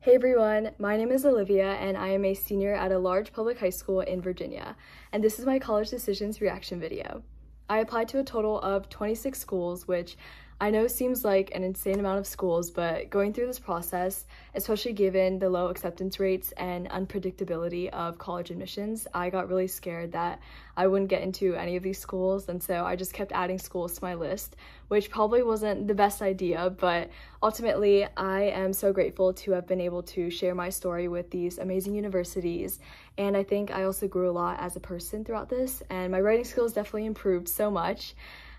Hey everyone, my name is Olivia and I am a senior at a large public high school in Virginia, and this is my college decisions reaction video. I applied to a total of 26 schools, which I know it seems like an insane amount of schools, but going through this process, especially given the low acceptance rates and unpredictability of college admissions, I got really scared that I wouldn't get into any of these schools, and so I just kept adding schools to my list, which probably wasn't the best idea, but ultimately I am so grateful to have been able to share my story with these amazing universities, and I think I also grew a lot as a person throughout this, and my writing skills definitely improved so much.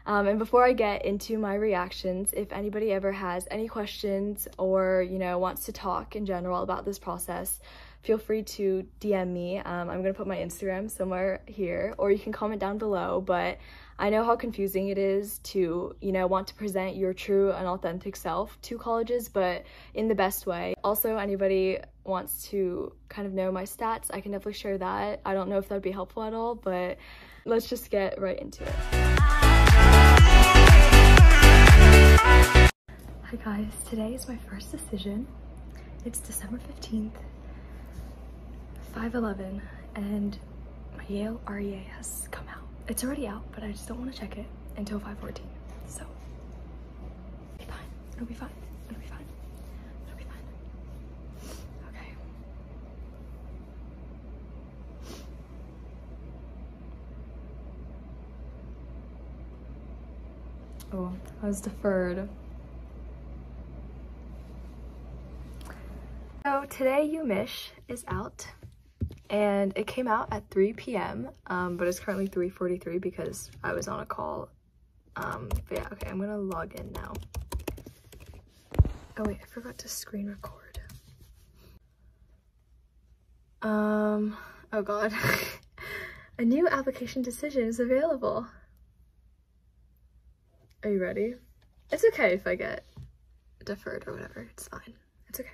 Um, and before I get into my reactions, if anybody ever has any questions or, you know, wants to talk in general about this process, feel free to DM me. Um, I'm going to put my Instagram somewhere here, or you can comment down below. But I know how confusing it is to, you know, want to present your true and authentic self to colleges, but in the best way. Also, anybody wants to kind of know my stats, I can definitely share that. I don't know if that'd be helpful at all, but let's just get right into it. Hi guys, today is my first decision. It's December 15th, 5.11, and my Yale REA has come out. It's already out, but I just don't want to check it until 5.14, so it'll be fine, it'll be fine, it'll be fine, it'll be fine. Okay. Oh, I was deferred. So today UMich is out and it came out at 3 p.m. Um, but it's currently 3.43 because I was on a call. Um, but yeah, okay, I'm gonna log in now. Oh wait, I forgot to screen record. Um, oh god. a new application decision is available. Are you ready? It's okay if I get deferred or whatever, it's fine. It's okay.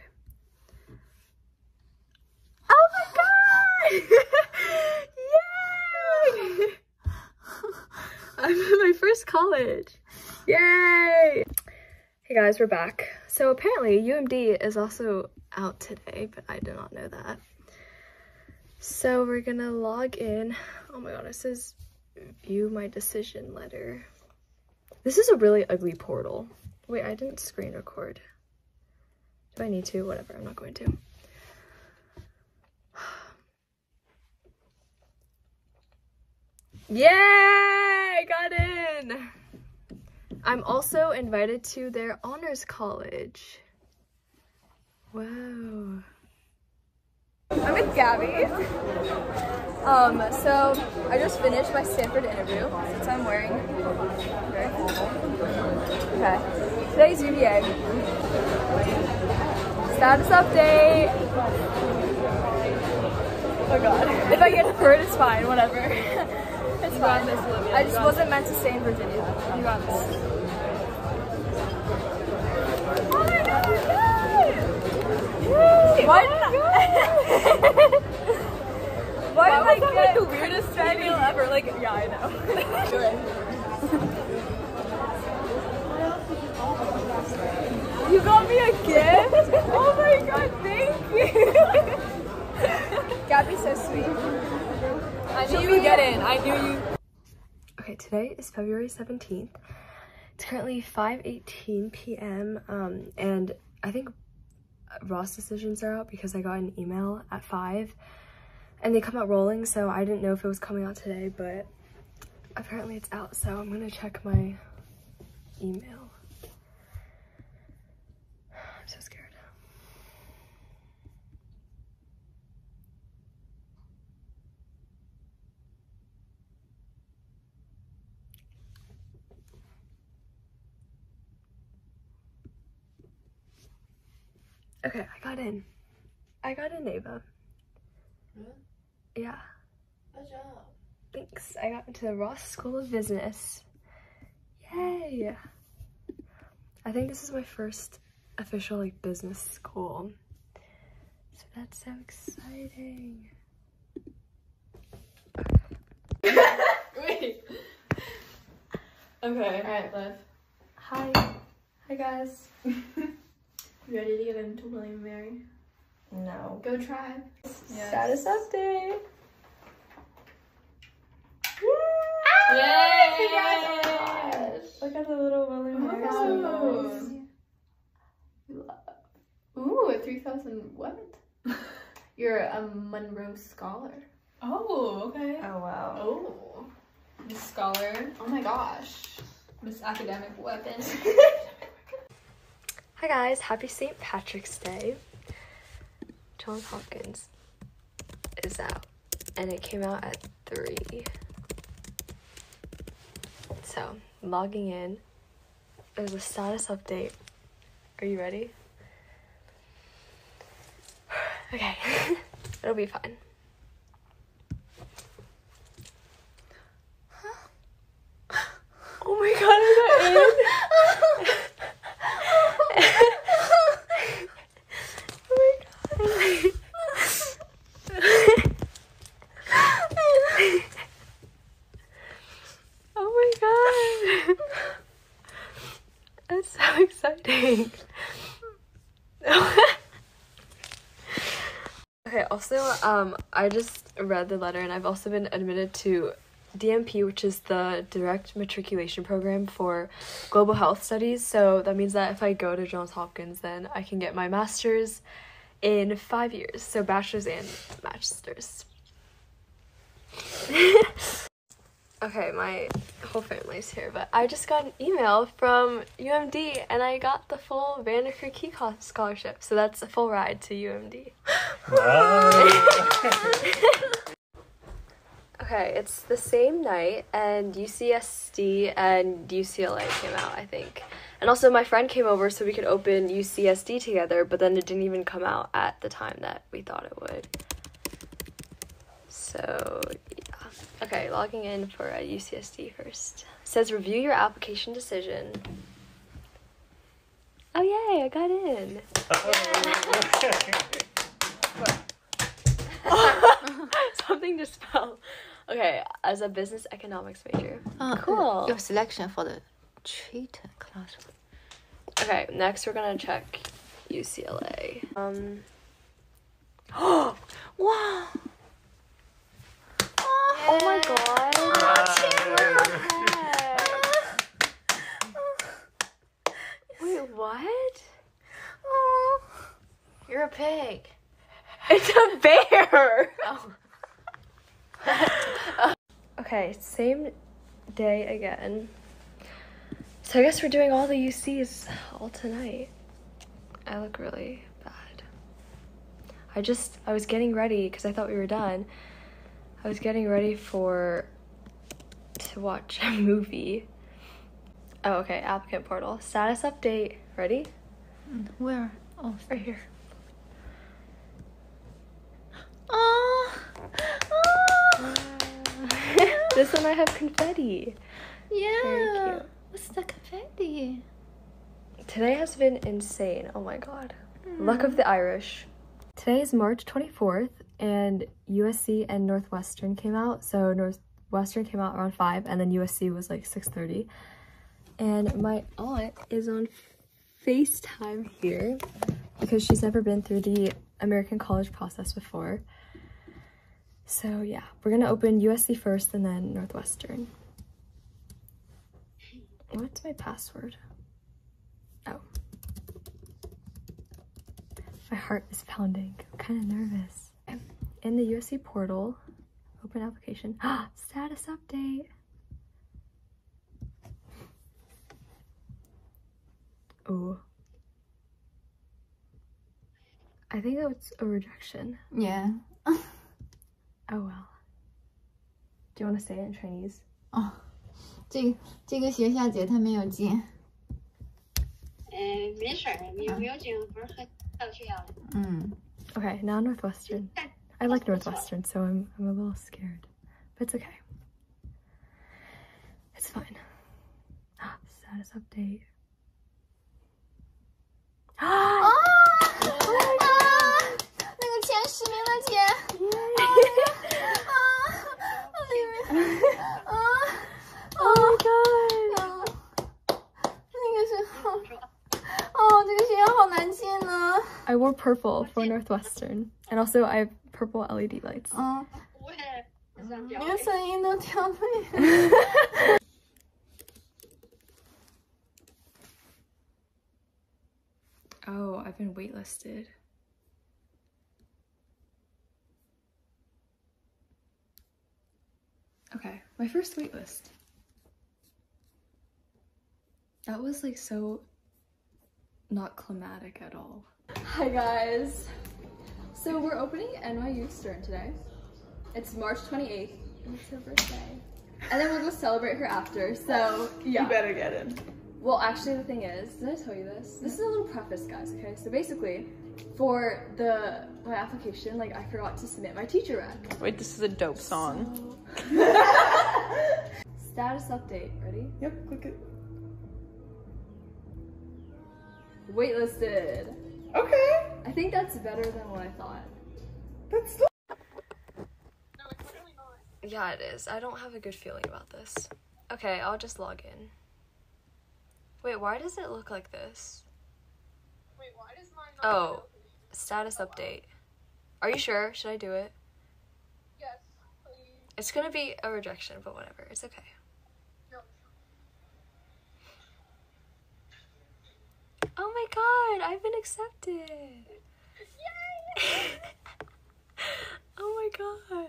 Oh my god! Yay! I'm in my first college. Yay! Hey guys, we're back. So apparently UMD is also out today, but I did not know that. So we're gonna log in. Oh my god, it says view my decision letter. This is a really ugly portal. Wait, I didn't screen record. Do I need to? Whatever, I'm not going to. Yay! Got in! I'm also invited to their honors college. Wow. I'm with Gabby. Um, so I just finished my Stanford interview, since I'm wearing very Okay. Today's UVA. Status update. Oh god. If I get hurt, it's fine, whatever. It's fine. This, I just wasn't meant to stay in Virginia. You got this. Oh Yay! Why did I Why, did I get like the weirdest email ever? Like, yeah, I know. you got me a gift? oh my god, thank you! Gabby's so sweet. I knew you would get in. I knew you. Okay, today is February 17th. It's currently 5.18 p.m. Um, and I think Ross decisions are out because I got an email at 5 and they come out rolling so I didn't know if it was coming out today but apparently it's out so I'm gonna check my email. Okay, I got in. I got in Ava. Really? Yeah. Good job. Thanks. I got into the Ross School of Business. Yay! I think this is my first official like business school. So that's so exciting. Wait. Okay. Alright, Liv. Hi. Hi guys. You ready to get into William Mary? No. Go try. Yes. Status update. Yay! Ah, Look at the little William balloon Ooh. Ooh, a 3000 what? You're a Monroe Scholar. Oh, okay. Oh, wow. Oh. Miss Scholar. Oh my gosh. Miss Academic Weapon. Hi guys, happy St. Patrick's Day. Johns Hopkins is out and it came out at 3. So, logging in. There's a status update. Are you ready? Okay, it'll be fine. Oh my god, I got in! oh my god. oh my god. That's so exciting. okay, also, um, I just read the letter and I've also been admitted to DMP, which is the Direct Matriculation Program for Global Health Studies. So that means that if I go to Johns Hopkins, then I can get my master's in five years. So bachelor's and master's. okay, my whole family's here, but I just got an email from UMD and I got the full Banneker Key scholarship. So that's a full ride to UMD. Okay, it's the same night, and UCSD and UCLA came out, I think. And also, my friend came over so we could open UCSD together, but then it didn't even come out at the time that we thought it would. So. Okay, logging in for a UCSD first. It says review your application decision. Oh, yay, I got in. Something just fell. Okay, as a business economics major. Uh, cool. Your selection for the Triton class. Okay, next we're gonna check UCLA. Um. Oh wow. Oh my god. Wait, what? Oh, you're a pig. It's a bear. Oh. okay, same day again. So I guess we're doing all the UCs all tonight. I look really bad. I just, I was getting ready because I thought we were done. I was getting ready for, to watch a movie. Oh, okay, applicant portal. Status update. Ready? Where? Oh, Right here. oh. this one I have confetti. yeah. Very cute. What's the confetti? Today has been insane. Oh my god. Luck of mm. the Irish. Today is March 24th and USC and Northwestern came out. So Northwestern came out around 5 and then USC was like 6:30. And my aunt is on FaceTime here because she's never been through the American college process before. So yeah, we're gonna open USC first and then Northwestern. What's my password? Oh. My heart is pounding. I'm kind of nervous In the USC portal, open application. Status update. Oh. I think it's a rejection. Yeah. Oh well. Do you want to say it in Chinese? 哦，这个这个学校姐她没有进。嗯，没事儿，没有没有进，不是很到学校的。嗯， Okay, now Northwestern. I like Northwestern, so I'm I'm a little scared, but it's okay. It's fine. Ah, status update. 啊 Ah! 啊！那个前十名的姐。啊！里面啊 Oh my god! 那个是哦，这个学校好难进呢。 I wore purple for Northwestern. And also I have purple LED lights. Uh, oh, I've been waitlisted. Okay, my first waitlist. That was like so not climatic at all. Hi guys. So we're opening NYU Stern today. It's March 28th. and It's her birthday. And then we'll go celebrate her after. So yeah. You better get in. Well, actually, the thing is, did I tell you this? This is a little preface, guys. Okay, so basically, for the my application, like I forgot to submit my teacher rec. Wait, this is a dope song. Status update. Ready? Yep, click it. Waitlisted. Okay. I think that's better than what I thought. That's the No it's literally not. Yeah, it is. I don't have a good feeling about this. Okay, I'll just log in. Wait, why does it look like this? Wait, why does mine Oh, status update. Are you sure? Should I do it? Yes, please. It's gonna be a rejection, but whatever. It's okay. Oh my god, I've been accepted. oh my god.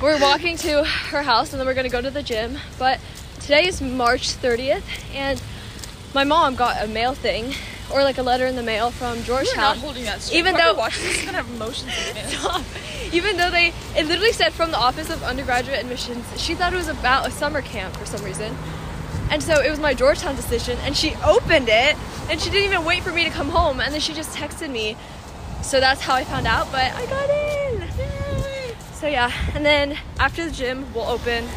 We're walking to her house and then we're gonna go to the gym. But today is March 30th and my mom got a mail thing or like a letter in the mail from Georgetown. holding that straight. Even Whoever though- watches this is gonna have motion sickness. Stop. Even though they, it literally said from the Office of Undergraduate Admissions, she thought it was about a summer camp for some reason. And so it was my Georgetown decision, and she opened it, and she didn't even wait for me to come home, and then she just texted me. So that's how I found out, but I got in! So yeah, and then after the gym, we'll open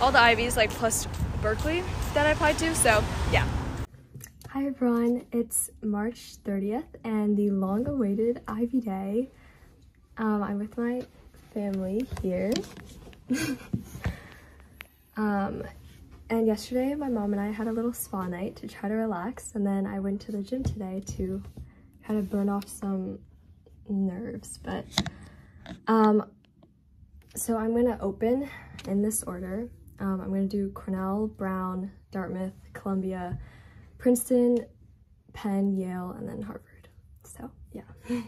all the Ivies, like plus Berkeley that I applied to, so yeah. Hi everyone, it's March 30th and the long awaited Ivy Day. Um, I'm with my family here. um, and yesterday, my mom and I had a little spa night to try to relax, and then I went to the gym today to kind of burn off some nerves. But um, so I'm gonna open in this order. Um, I'm gonna do Cornell, Brown, Dartmouth, Columbia, Princeton, Penn, Yale, and then Harvard. So yeah,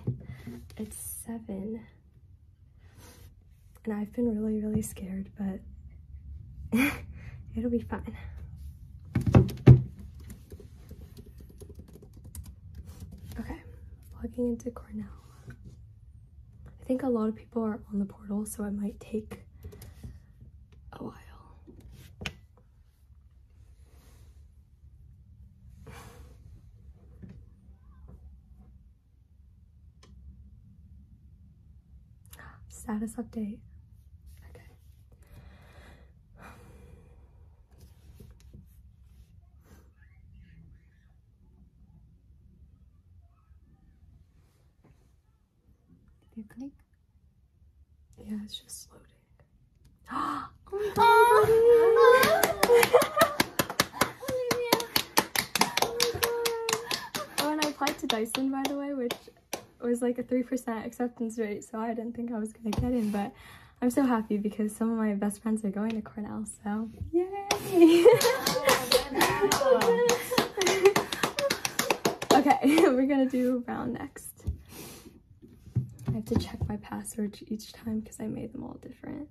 it's seven. And I've been really, really scared, but it'll be fine. Okay, logging into Cornell. I think a lot of people are on the portal, so it might take a while. Status update. You click. Yeah, it's just loading. oh my oh god! Oh Oh, and I applied to Dyson, by the way, which was like a 3% acceptance rate, so I didn't think I was gonna get in, but I'm so happy because some of my best friends are going to Cornell, so yay! Oh okay, we're gonna do Brown next. I have to check my password each time because I made them all different.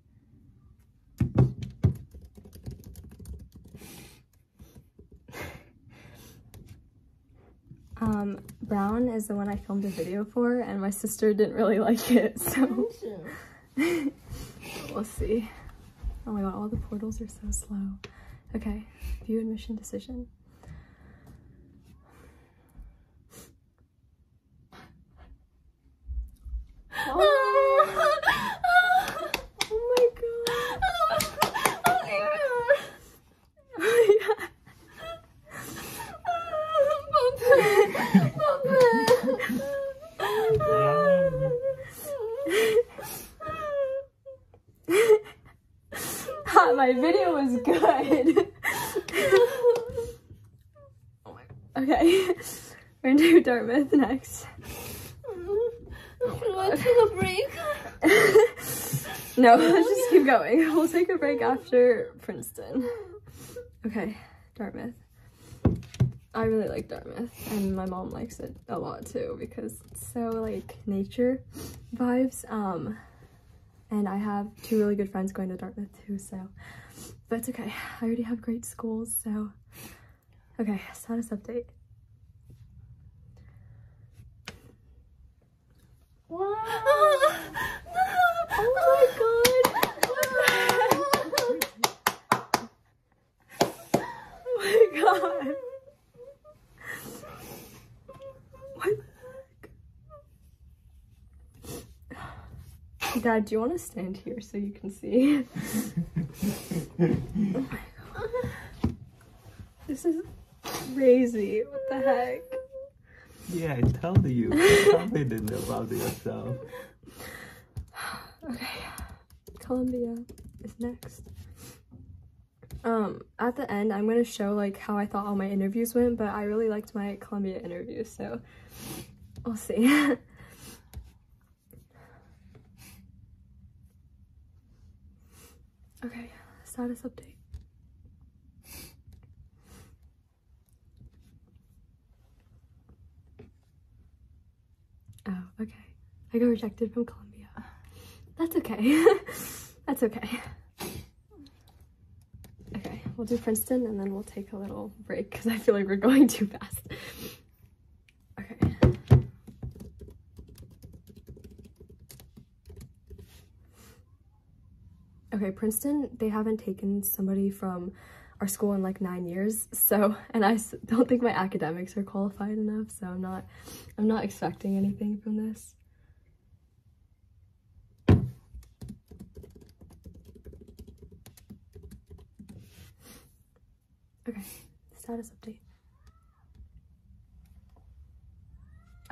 Um, Brown is the one I filmed a video for, and my sister didn't really like it, so we'll see. Oh my god, all the portals are so slow. Okay, view admission decision. Oh, my god. Oh my god. Ha, my video was good. oh my. Okay, we're gonna do Next. Should take a break? no, let's just keep going. We'll take a break after Princeton. Okay, Dartmouth. I really like Dartmouth, and my mom likes it a lot too because it's so like nature vibes. Um, and I have two really good friends going to Dartmouth too, so but it's okay. I already have great schools, so okay. Status update. Oh my god! Oh my god! What the heck? Dad, do you want to stand here so you can see? oh my god. This is crazy. What the heck? Yeah, I told you. Confident about yourself. Okay. Columbia is next. Um, at the end, I'm gonna show like how I thought all my interviews went, but I really liked my Columbia interview, so we'll see. okay, status update. Oh, okay. I got rejected from Columbia. That's okay. That's okay. Okay, we'll do Princeton and then we'll take a little break because I feel like we're going too fast. Okay. Okay, Princeton, they haven't taken somebody from our school in like nine years. So, and I don't think my academics are qualified enough. So I'm not, I'm not expecting anything from this. Okay, status update.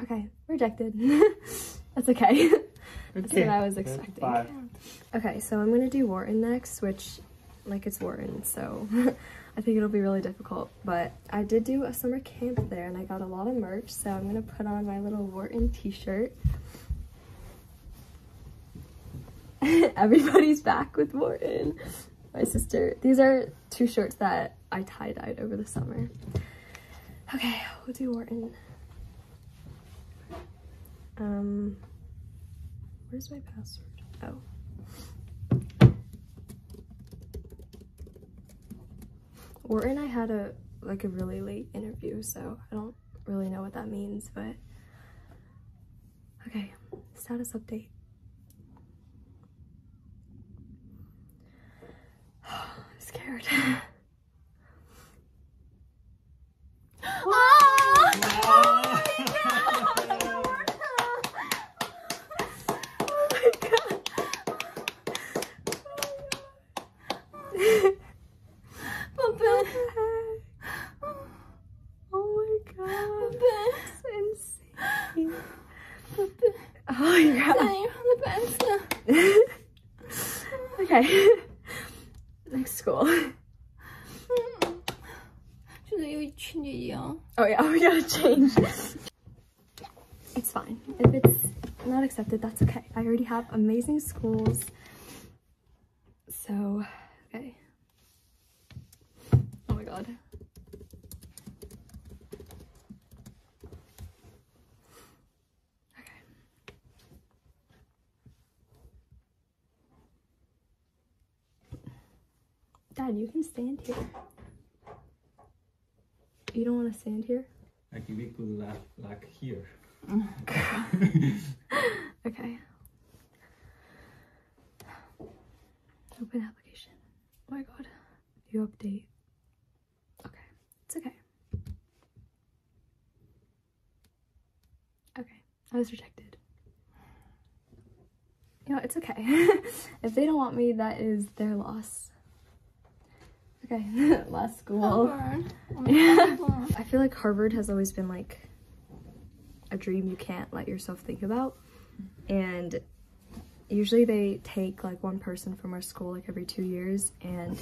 Okay, rejected. That's okay. That's what I was expecting. Okay, so I'm gonna do Wharton next, which, like, it's Wharton, so I think it'll be really difficult. But I did do a summer camp there, and I got a lot of merch, so I'm gonna put on my little Wharton t-shirt. Everybody's back with Wharton. My sister. These are two shirts that I tie-dyed over the summer. Okay, we'll do Wharton. Um, where's my password? Oh. Wharton, I had a like a really late interview, so I don't really know what that means, but okay. Status update. I'm scared. Oh my god. Papa, Oh my god. Papa, That's insane. Oh my god. you're the best. okay. Next school. Should I change it? Oh yeah, we gotta change. It's fine. If it's not accepted, that's okay. I already have amazing schools. So, okay. Oh my god. Okay. Dad, you can stand here. You don't want to stand here? Like we could laugh like here. Okay. Open application. Oh my god. View update. Okay. It's okay. Okay. I was rejected. You know, it's okay. if they don't want me, that is their loss. Okay. Last school. Yeah. I feel like Harvard has always been like a dream you can't let yourself think about. And usually they take like one person from our school like every two years and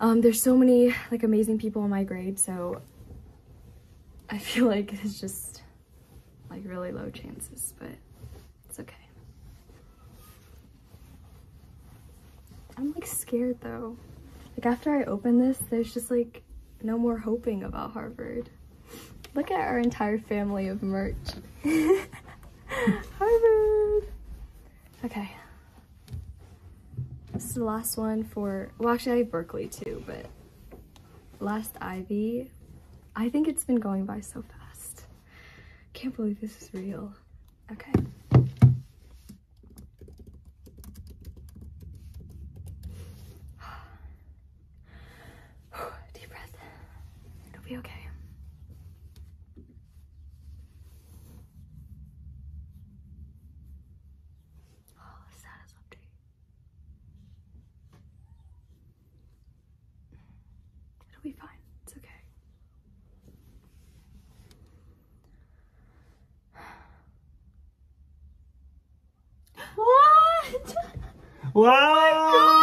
um, there's so many like amazing people in my grade so I feel like it's just like really low chances, but it's okay. I'm like scared though. Like after I open this, there's just like no more hoping about Harvard. Look at our entire family of merch. Harvard! Okay. This is the last one for, well actually I have Berkeley too, but last Ivy. I think it's been going by so fast. Can't believe this is real. Okay. Deep breath. It'll be okay. Oh, status update. It'll be fine. It's okay. What? Wow!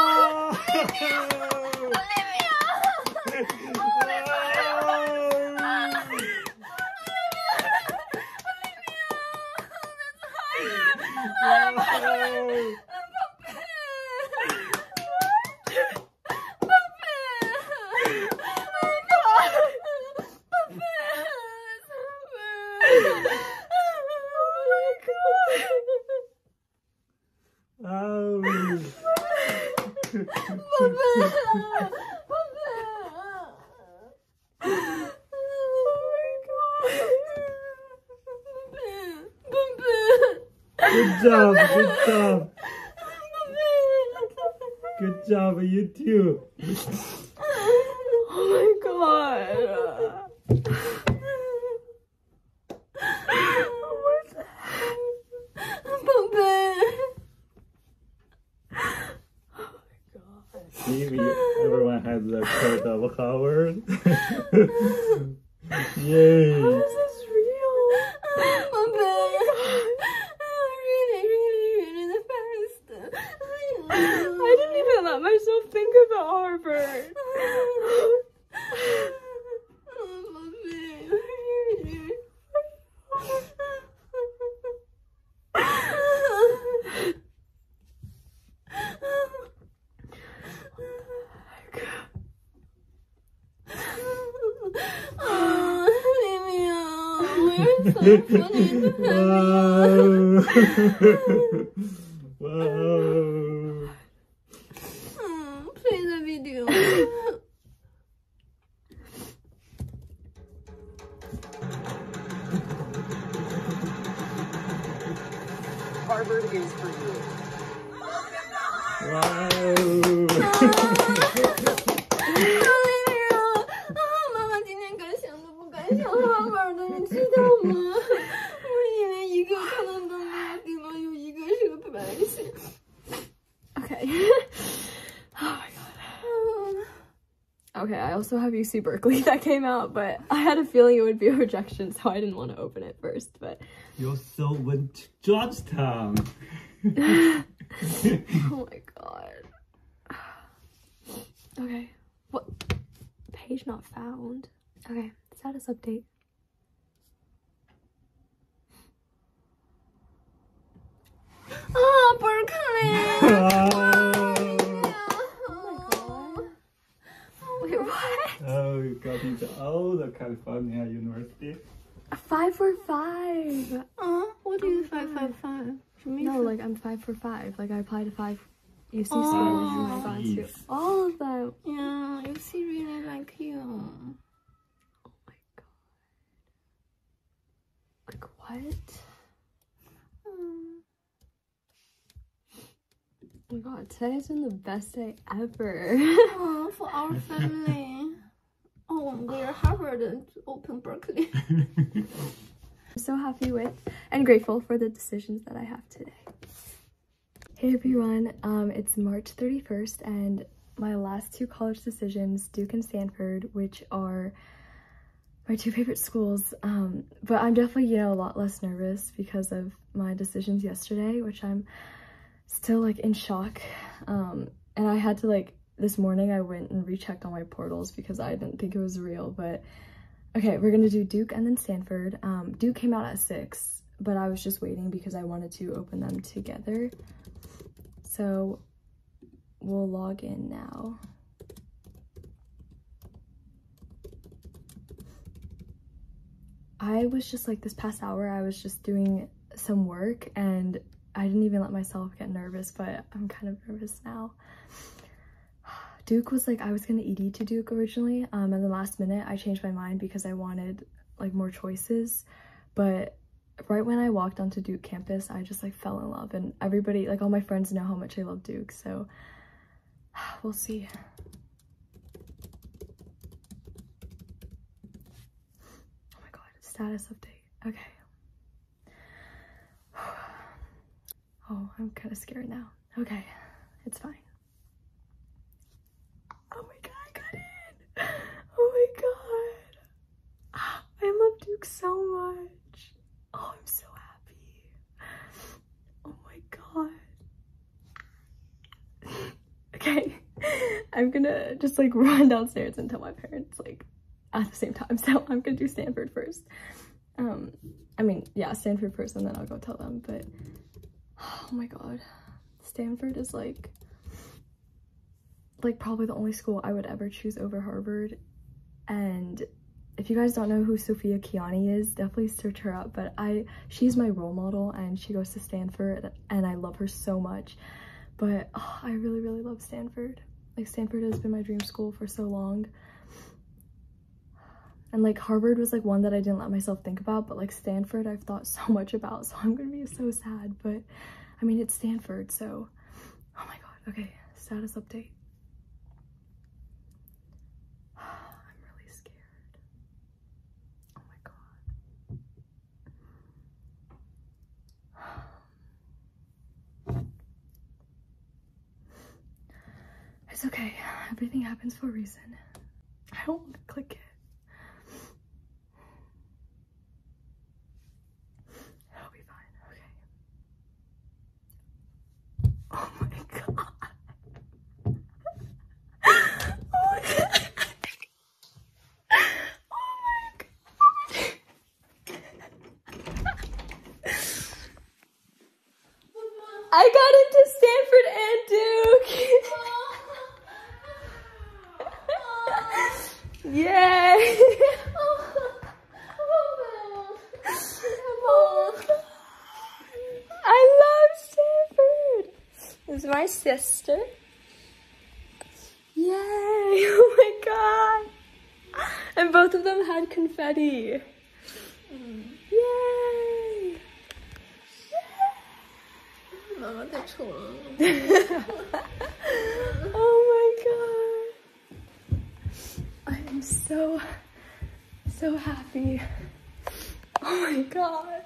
Good job, good job. Good job, you too. Oh my god. what the Maybe everyone has the code of Howard. Yay. Is this real? I didn't even let myself think about Harvard. Wow. wow. UC Berkeley that came out, but I had a feeling it would be a rejection, so I didn't want to open it first. But You also went to Georgetown. oh my god. Okay. What? Page not found. Okay, status update. Ah, Berkeley. Wait, what? Oh, you got into all the California University. Five for five. Uh, what do you five five five? No, like I'm five for five. Like I applied to five UC oh, schools. Oh, all of them. Yeah, UC really like you. Oh my god. Like what? Um. Oh my god, today's been the best day ever. Aww, for our family. We're Harvard and open Berkeley. I'm so happy with and grateful for the decisions that I have today. Hey everyone, um, it's March 31st and my last two college decisions, Duke and Stanford, which are my two favorite schools. Um, but I'm definitely, you know, a lot less nervous because of my decisions yesterday, which I'm still like in shock. Um, and I had to like, this morning I went and rechecked on my portals because I didn't think it was real, but Okay, we're gonna do Duke and then Stanford. Um, Duke came out at six, but I was just waiting because I wanted to open them together. So we'll log in now. I was just like this past hour, I was just doing some work and I didn't even let myself get nervous, but I'm kind of nervous now. Duke was like, I was gonna ED to Duke originally, um, and the last minute I changed my mind because I wanted like more choices. But right when I walked onto Duke campus, I just like fell in love, and everybody, like all my friends, know how much I love Duke. So we'll see. Oh my god, status update. Okay. Oh, I'm kind of scared now. Okay, it's fine. Oh my god, I got in! Oh my god. I love Duke so much. Oh, I'm so happy. Oh my god. okay, I'm gonna just like run downstairs and tell my parents like at the same time. So I'm gonna do Stanford first. Um, I mean, yeah, Stanford first and then I'll go tell them, but oh my god. Stanford is like like probably the only school I would ever choose over Harvard. And if you guys don't know who Sophia Kianni is, definitely search her up. But I, she's my role model and she goes to Stanford and I love her so much. But oh, I really, really love Stanford. Like Stanford has been my dream school for so long. And like Harvard was like one that I didn't let myself think about, but like Stanford I've thought so much about. So I'm gonna be so sad. But I mean, it's Stanford, so oh my god. Okay, status update. I'm really scared. Oh my god. It's okay. Everything happens for a reason. I don't want to click it. It'll be fine. Okay. Oh my god. Oh my god. Oh my god. I got into Stanford and Duke. Yay! I love Stanford. This is my sister. Yay! Oh my god! And both of them had confetti. Mm. Yay! Yay! Oh my god! I'm so, so happy. Oh my god!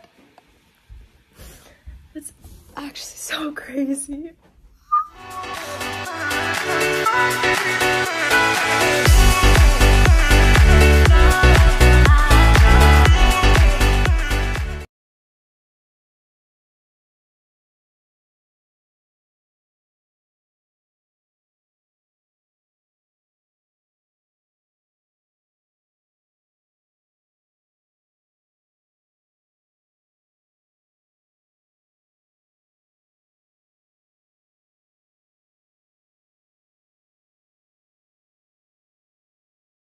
That's actually so crazy. We'll be.